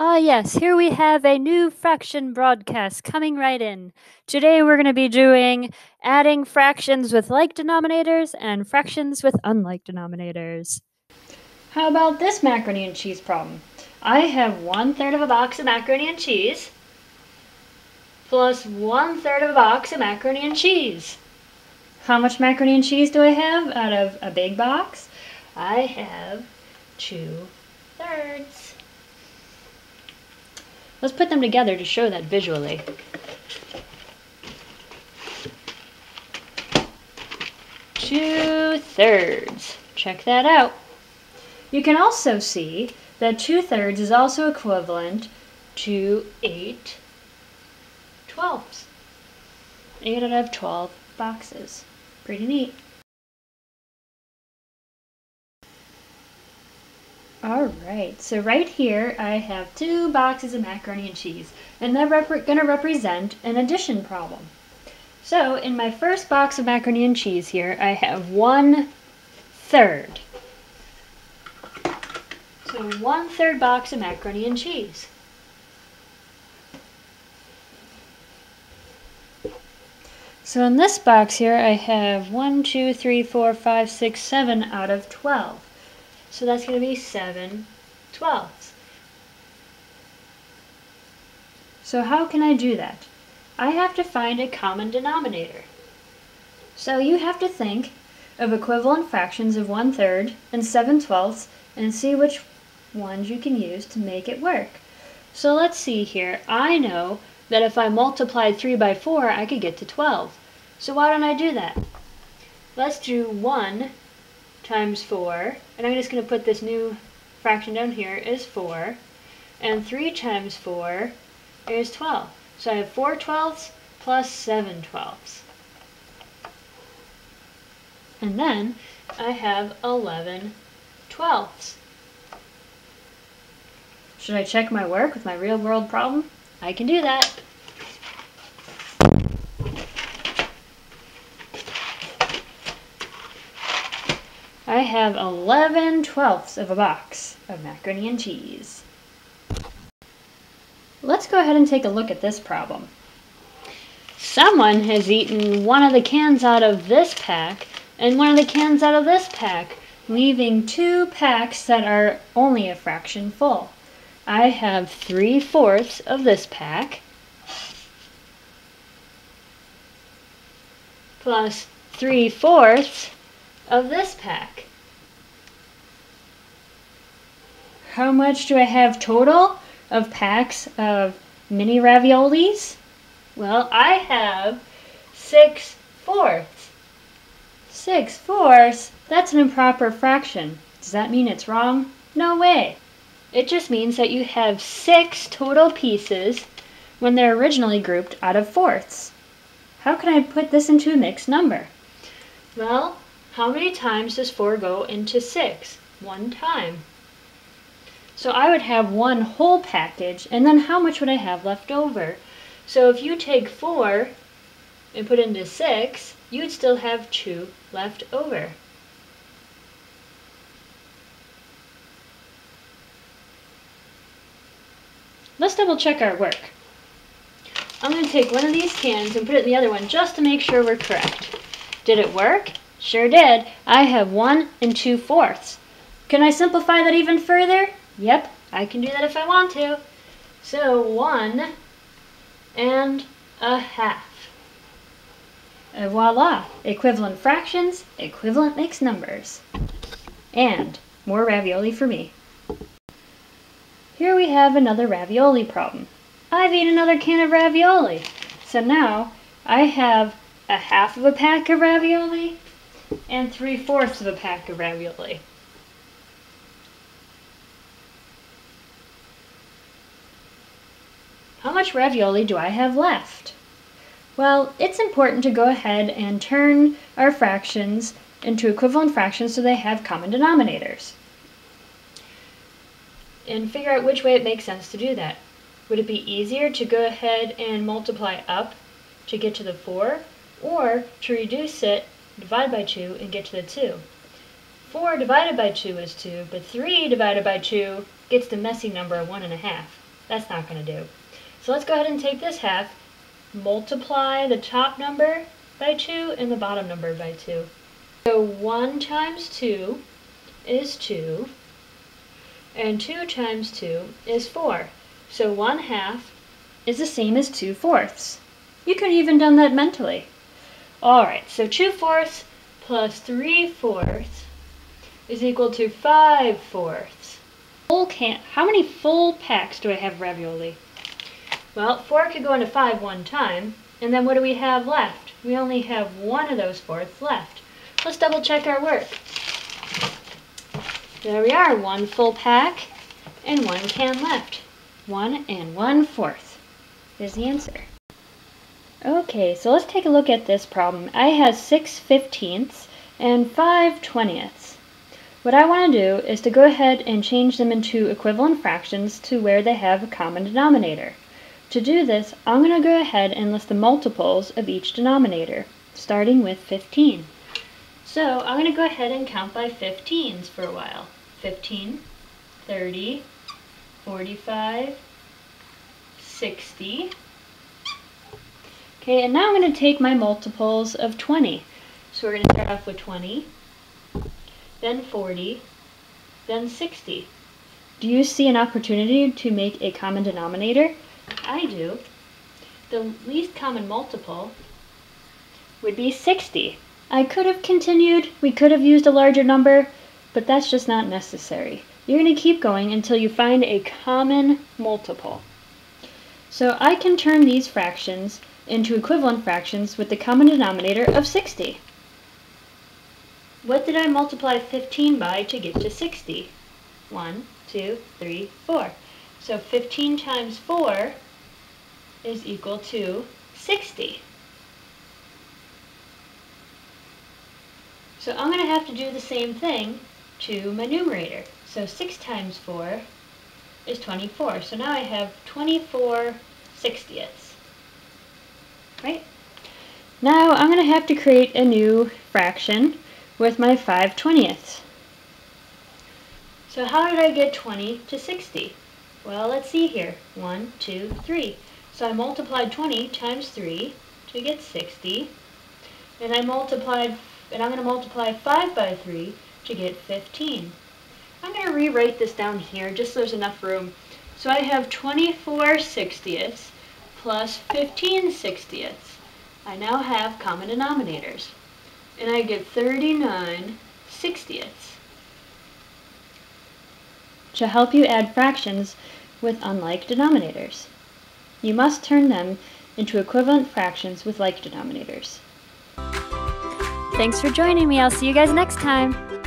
Ah, yes, here we have a new fraction broadcast coming right in. Today we're going to be doing adding fractions with like denominators and fractions with unlike denominators. How about this macaroni and cheese problem? I have one third of a box of macaroni and cheese plus one third of a box of macaroni and cheese. How much macaroni and cheese do I have out of a big box? I have two thirds. Let's put them together to show that visually. Two thirds. Check that out. You can also see that two thirds is also equivalent to eight twelfths. Eight out of twelve boxes. Pretty neat. Alright, so right here I have two boxes of macaroni and cheese, and they're rep going to represent an addition problem. So in my first box of macaroni and cheese here, I have one third. So one third box of macaroni and cheese. So in this box here, I have one, two, three, four, five, six, seven out of 12. So that's going to be 7 twelfths. So how can I do that? I have to find a common denominator. So you have to think of equivalent fractions of 1 third and 7 twelfths and see which ones you can use to make it work. So let's see here. I know that if I multiplied 3 by 4, I could get to 12. So why don't I do that? Let's do 1 times 4, and I'm just going to put this new fraction down here, is 4, and 3 times 4 is 12. So I have 4 twelfths plus 7 twelfths. And then I have 11 twelfths. Should I check my work with my real world problem? I can do that. Have 11 twelfths of a box of macaroni and cheese. Let's go ahead and take a look at this problem. Someone has eaten one of the cans out of this pack and one of the cans out of this pack, leaving two packs that are only a fraction full. I have 3 fourths of this pack plus 3 fourths of this pack. How much do I have total of packs of mini raviolis? Well, I have six fourths. Six fourths? That's an improper fraction. Does that mean it's wrong? No way. It just means that you have six total pieces when they're originally grouped out of fourths. How can I put this into a mixed number? Well, how many times does 4 go into 6? One time. So I would have one whole package, and then how much would I have left over? So if you take 4 and put into 6, you would still have 2 left over. Let's double check our work. I'm going to take one of these cans and put it in the other one just to make sure we're correct. Did it work? Sure did. I have 1 and 2 fourths. Can I simplify that even further? Yep, I can do that if I want to. So 1 and a half. And voila, equivalent fractions, equivalent mixed numbers. And more ravioli for me. Here we have another ravioli problem. I've eaten another can of ravioli. So now I have a half of a pack of ravioli and three-fourths of a pack of ravioli. Much ravioli do I have left? Well, it's important to go ahead and turn our fractions into equivalent fractions so they have common denominators. And figure out which way it makes sense to do that. Would it be easier to go ahead and multiply up to get to the 4, or to reduce it, divide by 2, and get to the 2? 4 divided by 2 is 2, but 3 divided by 2 gets the messy number of 1 and a half. That's not going to do. So let's go ahead and take this half, multiply the top number by 2 and the bottom number by 2. So 1 times 2 is 2, and 2 times 2 is 4. So 1 half is the same as 2 fourths. You could even done that mentally. Alright, so 2 fourths plus 3 fourths is equal to 5 fourths. Full can How many full packs do I have ravioli? Well, 4 could go into 5 one time, and then what do we have left? We only have one of those fourths left. Let's double check our work. There we are, one full pack and one can left. One and one fourth is the answer. Okay, so let's take a look at this problem. I have 6 fifteenths and 5 twentieths. What I want to do is to go ahead and change them into equivalent fractions to where they have a common denominator. To do this, I'm going to go ahead and list the multiples of each denominator, starting with 15. So I'm going to go ahead and count by 15s for a while. 15, 30, 45, 60, Okay, and now I'm going to take my multiples of 20. So we're going to start off with 20, then 40, then 60. Do you see an opportunity to make a common denominator? I do. The least common multiple would be 60. I could have continued, we could have used a larger number, but that's just not necessary. You're going to keep going until you find a common multiple. So I can turn these fractions into equivalent fractions with the common denominator of 60. What did I multiply 15 by to get to 60? 1, 2, 3, 4. So 15 times 4 is equal to 60. So I'm going to have to do the same thing to my numerator. So 6 times 4 is 24. So now I have 24 sixtieths right? Now I'm going to have to create a new fraction with my 5 twentieths. So how did I get 20 to 60? Well, let's see here. 1, 2, 3. So I multiplied 20 times 3 to get 60. And I multiplied, and I'm going to multiply 5 by 3 to get 15. I'm going to rewrite this down here just so there's enough room. So I have 24 sixtieths plus 15 sixtieths. I now have common denominators. And I get 39 sixtieths. To help you add fractions with unlike denominators, you must turn them into equivalent fractions with like denominators. Thanks for joining me. I'll see you guys next time.